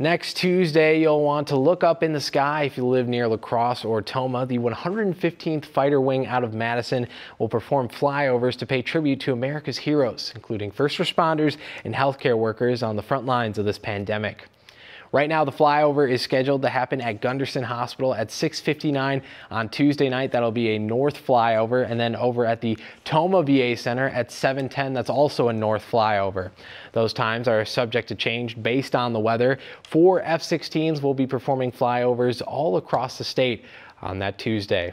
Next Tuesday, you'll want to look up in the sky if you live near La Crosse or Tomah. The 115th Fighter Wing out of Madison will perform flyovers to pay tribute to America's heroes, including first responders and healthcare workers on the front lines of this pandemic. Right now, the flyover is scheduled to happen at Gundersen Hospital at 6:59 on Tuesday night. That'll be a north flyover, and then over at the Tomah VA Center at 7:10. That's also a north flyover. Those times are subject to change based on the weather. Four F-16s will be performing flyovers all across the state on that Tuesday.